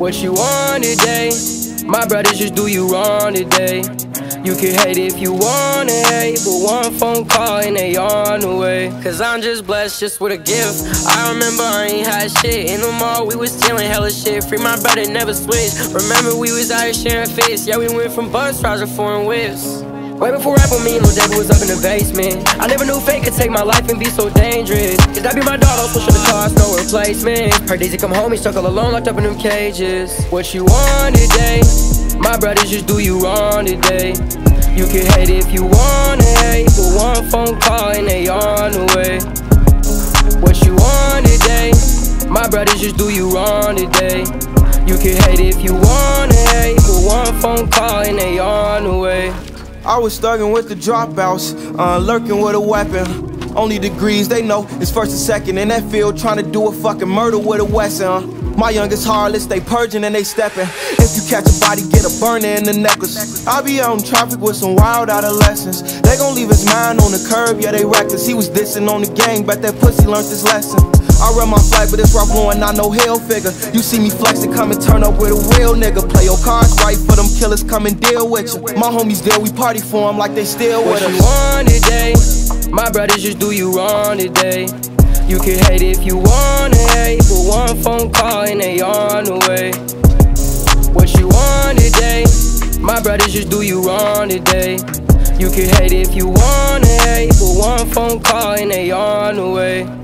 What you want today? My brothers just do you wrong today. You can hate if you wanna hate, but one phone call and they on the way. Cause I'm just blessed just with a gift. I remember I ain't had shit. In the mall, we was stealing hella shit. Free my brother, never switch. Remember we was out here sharing face. Yeah, we went from bus rides to foreign whips. Way before rap with me, Lil Devil was up in the basement. I never knew fate could take my life and be so dangerous. Cause that be my daughter, should the cost no replacement. Her days he come home, he stuck all alone, locked up in them cages. What you want today? My brothers just do you wrong today. You can hate if you wanna hate, but one phone call and they on the way. What you want today? My brothers just do you wrong today. You can hate if you wanna hate, but one phone call and they on the way. I was thugging with the dropouts, uh, lurking with a weapon. Only degrees they know is first and second in that field, trying to do a fucking murder with a Wesson. My youngest harlots, they purging and they stepping. If you catch a body, get a burner in the necklace. I be out in traffic with some wild adolescents. They gon' leave his mind on the curb, yeah, they reckless. He was dissing on the gang, but that pussy learned his lesson. I run my flag, but it's rough going, I know hell figure. You see me flexing, come and turn up with a real nigga. Play your cards right for them killers, come and deal with you. My homies there, we party for them like they still with What us. you want today? My brothers just do you wrong today. You can hate if you wanna hate, but one phone call and they on the way. What you want today? My brothers just do you wrong today. You can hate if you wanna hate, but one phone call and they on the way.